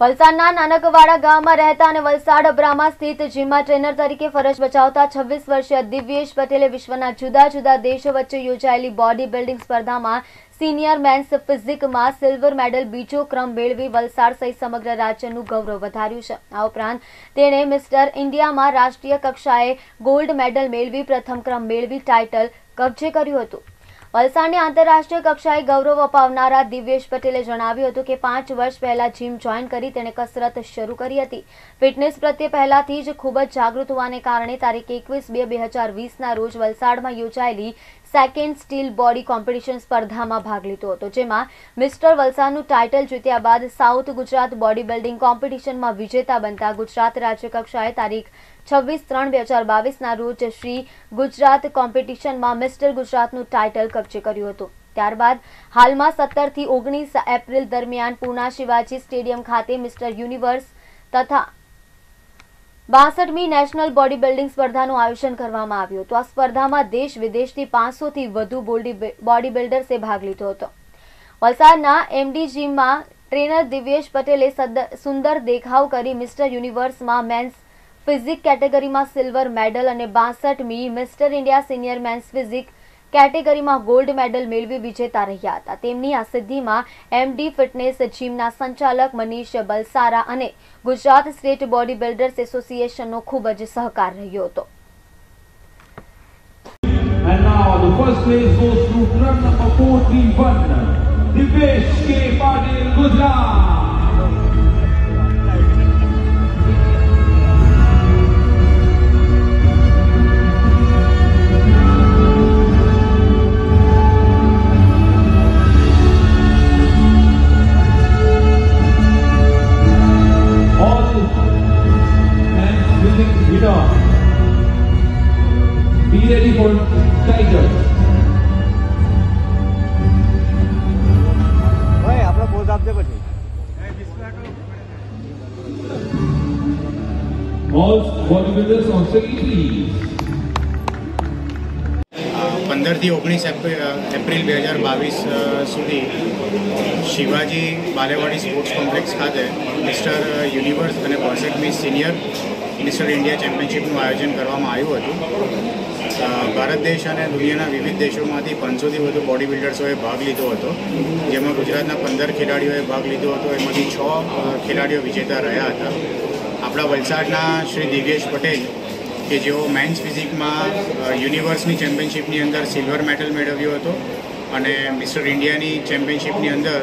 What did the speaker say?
વલસાડના નાનકવાડા ગામમાં રહેતા અને વલસાડ અબ્રામાં સ્થિત જીમમાં ટ્રેનર તરીકે ફરજ બજાવતા છવ્વીસ વર્ષીય દિવ્યેશ પટેલે વિશ્વના જુદા જુદા દેશો વચ્ચે યોજાયેલી બોડી બિલ્ડિંગ સ્પર્ધામાં સિનિયર મેન્સ ફિઝિકમાં સિલ્વર મેડલ બીજો ક્રમ મેળવી વલસાડ સહિત સમગ્ર રાજ્યનું ગૌરવ વધાર્યું છે. આ ઉપરાંત તેણે મિસ્ટર ઇન્ડિયામાં રાષ્ટ્રીય કક્ષાએ ગોલ્ડ મેડલ મેળવી પ્રથમ ક્રમ મેળવી ટાઇટલ કબજે કર્યું હતું. વલસાડની આંતરરાષ્ટ્રીય કક્ષાએ ગૌરવ અપાવનારા દિવ્યેશ પટેલે જણાવ્યું હતું કે પાંચ વર્ષ પહેલા જીમ જોઈન કરી તેણે કસરત શરૂ કરી હતી. ફિટનેસ પ્રત્યે પહેલાથી જ ખૂબ જ જાગૃત હોવાને કારણે તારીખ એકવીસ બે બે હજાર વીસના રોજ વલસાડમાં યોજાયેલી સેકન્ડ સ્ટીલ બોડી કોમ્પિટિશન સ્પર્ધામાં ભાગ લીધો હતો, જેમાં મિસ્ટર વલસાડનું ટાઇટલ જીત્યા બાદ સાઉથ ગુજરાત બોડી બિલ્ડિંગ કોમ્પિટિશનમાં વિજેતા બનતા ગુજરાત રાજ્ય કક્ષાએ તારીખ છવ્વીસ ત્રણ બે હજાર બાવીસના રોજ શ્રી ગુજરાત કોમ્પિટિશનમાં મિસ્ટર ગુજરાતનું ટાઇટલ કબજે કર્યું હતું. ત્યારબાદ હાલમાં સત્તરથી ઓગણીસ એપ્રિલ દરમિયાન પૂના શિવાજી સ્ટેડિયમ ખાતે મિસ્ટર યુનિવર્સ તથા બાસઠમી નેશનલ બોડી બિલ્ડિંગ સ્પર્ધાનું આયોજન કરવામાં આવ્યું હતું. આ સ્પર્ધામાં દેશ વિદેશથી પાંચસોથી વધુ બોડી બિલ્ડર્સે ભાગ લીધો હતો. વલસાડના એમડી જીમમાં ટ્રેનર દિવ્યેશ પટેલે સદ- સુંદર દેખાવ કરી મિસ્ટર યુનિવર્સમાં મેન્સ ફિઝિક કેટેગરીમાં સિલ્વર મેડલ અને બાસઠમી mister India senior men's physique કેટેગરીમાં ગોલ્ડ મેડલ મેળવી વિજેતા રહ્યા હતા તેમની આ સિદ્ધિમાં એમડી ફિટનેસ જીમના સંચાલક મનીષ બલસારા અને ગુજરાત સ્ટેટ બોડી બિલ્ડર્સ એસોસિએશનનો ખૂબ જ સહકાર રહ્યો હતો And now the first place goes to club number 431, Divesh K. Patil, Gujarat. For titles. ભાઈ આપણે પોઝ આપજે પછી All bodybuilders on stage, please. પંદરથી ઓગણીસ એપ્રિલ બે હજાર બાવીસ સુધી શિવાજી બાલેવાડી સ્પોર્ટ્સ કોમ્પ્લેક્સ ખાતે મિસ્ટર યુનિવર્સ અને પરસેટમી સિનિયર મિસ્ટર ઇન્ડિયા ચેમ્પિયનશિપનું આયોજન કરવામાં આવ્યું હતું ભારત દેશ અને દુનિયાના વિવિધ દેશોમાંથી પાંચસોથી વધુ બોડી બિલ્ડર્સોએ ભાગ લીધો હતો. જેમાં ગુજરાતના પંદર ખેલાડીઓએ ભાગ લીધો હતો. એમાંથી છ ખેલાડીઓ વિજેતા રહ્યા હતા. આપણા વલસાડના શ્રી દિવ્યેશ પટેલ, કે જેઓ મેન્સ ફિઝિકમાં યુનિવર્સની ચેમ્પિયનશિપની અંદર સિલ્વર મેડલ મેળવ્યો હતો અને મિસ્ટર ઇન્ડિયાની ચેમ્પિયનશિપની અંદર